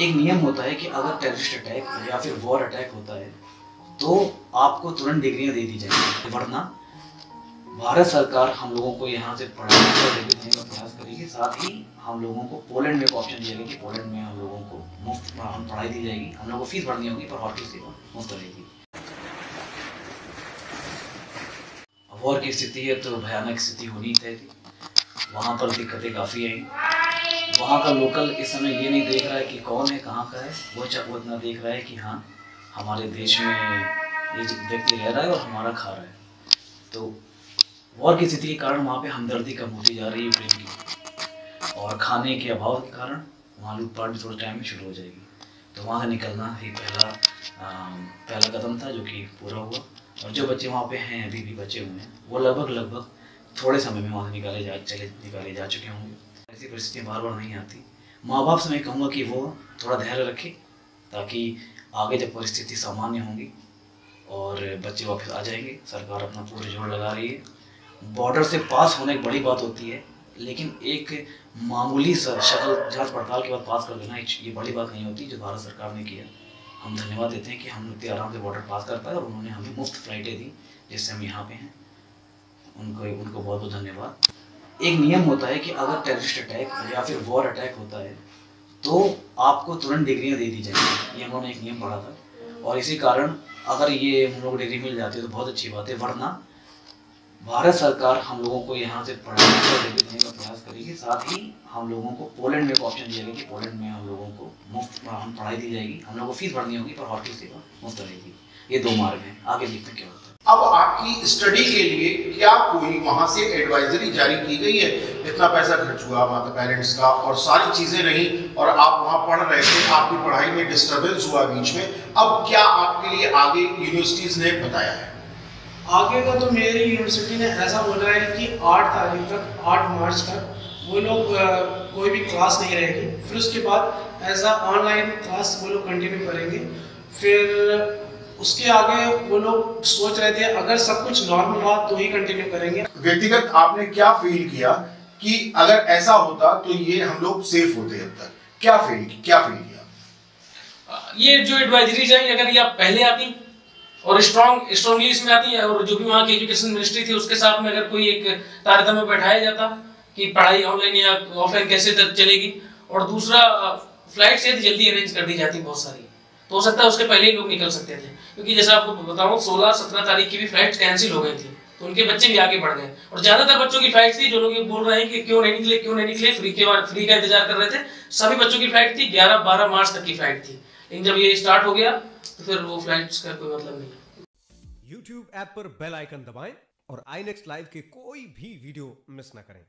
एक नियम होता है कि अगर टेररिस्ट अटैक या फिर वॉर अटैक होता है तो आपको तुरंत डिग्रियाँ दे दी जाएँगी। वरना भारत सरकार हम लोगों को यहाँ से पढ़ाने का देने का प्रयास करेगी साथ ही हम लोगों को पोलैंड में ऑप्शन दिया कि पोलैंड में हम लोगों को मुफ़्त हम पढ़ाई दी जाएगी। हम लोगों को फ़ीस भरनी होगी, पर हॉस्टल सेवा मुफ़्त रहेगी। वॉर की स्थिति है तो भयानक स्थिति होनी थी वहाँ पर दिक्कतें काफ़ी आई। वहाँ का लोकल इस समय ये नहीं देख रहा है कि कौन है कहाँ का है। वो वो इतना देख रहा है कि हाँ हमारे देश में ये व्यक्ति रह रहा है और हमारा खा रहा है। तो वॉर की स्थिति के कारण वहाँ पे हमदर्दी कम होती जा रही है यूक्रेन की। और खाने के अभाव के कारण वहाँ लूटपाट भी थोड़े टाइम में शुरू हो जाएगी। तो वहाँ से निकलना ही पहला आ, पहला कदम था जो कि पूरा हुआ। और जो बच्चे वहाँ पे हैं अभी भी बचे हुए हैं वो लगभग लगभग थोड़े समय में वहाँ से निकाले जा चले निकाले जा चुके होंगे। ऐसी परिस्थितियाँ बार बार नहीं आती। माँ बाप से मैं कहूँगा कि वो थोड़ा धैर्य रखे, ताकि आगे जब परिस्थिति सामान्य होंगी और बच्चे वापस आ जाएँगे, सरकार अपना पूरा ज़ोर लगा रही है। बॉर्डर से पास होना एक बड़ी बात होती है, लेकिन एक मामूली सा शक्ल जाँच पड़ताल के बाद पास कर देना ये बड़ी बात नहीं होती जो भारत सरकार ने किया। हम धन्यवाद देते हैं कि हम इतने आराम से बॉर्डर पास कर पाए और उन्होंने हमें मुफ़्त फ्लाइटें दी, जिससे हम यहाँ पे हैं। उनको उनको बहुत बहुत धन्यवाद। एक नियम होता है कि अगर टेररिस्ट अटैक या फिर वॉर अटैक होता है तो आपको तुरंत डिग्रियाँ दे दी जाएँगी। ये हम ने एक नियम पढ़ा था। और इसी कारण अगर ये हम लोग डिग्री मिल जाती है तो बहुत अच्छी बात है। वरना भारत सरकार हम लोगों को यहाँ से पढ़ाने का प्रयास करेगी। साथ ही हम लोगों को पोलैंड में ऑप्शन दिया कि पोलैंड में हम लोगों को मुफ़्त हम पढ़ाई दी जाएगी। हम लोगों को फ़ीस भरनी होगी, पर हॉस्टल सेवा मुफ़्त रहेगी ये दो मार्ग हैं। आगे देखते क्या होता है। अब आपकी स्टडी के लिए क्या कोई वहाँ से एडवाइजरी जारी की गई है? इतना पैसा खर्च हुआ मतलब पेरेंट्स का और सारी चीज़ें रही और आप वहाँ पढ़ रहे थे, आपकी पढ़ाई में डिस्टरबेंस हुआ बीच में। अब क्या आपके लिए आगे यूनिवर्सिटीज ने बताया है? आगे का तो मेरी यूनिवर्सिटी ने ऐसा बोला है कि आठ तारीख तक, आठ मार्च तक वो लोग कोई भी क्लास नहीं रहेगी। फिर उसके बाद अ ऑनलाइन क्लास वो लोग कंटिन्यू करेंगे। फिर उसके आगे वो लोग सोच रहे थे अगर सब कुछ नॉर्मल हुआ तो ही कंटिन्यू करेंगे। व्यक्तिगत आपने क्या फील किया कि अगर ऐसा होता तो ये हम लोग सेफ़ होते अब तक? क्या फील क्या फील किया? ये जो एडवाइजरीज है अगर ये आप पहले आती और स्ट्रॉन्ग स्ट्रॉन्गली इसमें आती है और जो भी वहाँ की एजुकेशन मिनिस्ट्री थी उसके साथ में अगर कोई एक तारतम्य बैठाया जाता कि पढ़ाई ऑनलाइन या ऑफलाइन कैसे तक चलेगी? और दूसरा फ़्लाइट से जल्दी अरेंज कर दी जाती बहुत सारी। तो हो सकता है उसके पहले ही लोग निकल सकते थे। क्योंकि जैसे आपको बताऊँ, सोलह सत्रह तारीख की भी फ़्लाइट कैंसिल हो गई थी। तो उनके बच्चे भी आगे बढ़ गए। और ज़्यादातर बच्चों की फ़्लाइट थी जो लोग बोल रहे हैं कि क्यों नहीं निकले, क्यों नहीं निकले फ्री के फ्री का इंतज़ार कर रहे थे। सभी बच्चों की फ़्लाइट थी, ग्यारह, बारह मार्च तक की फ़्लाइट थी। लेकिन जब ये स्टार्ट हो गया तो फिर वो फ़्लाइट का कोई मतलब नहीं। यूट्यूब ऐप पर बेल आइकन दबाएँ और आई नेक्स्ट लाइव के कोई भी वीडियो मिस ना करें।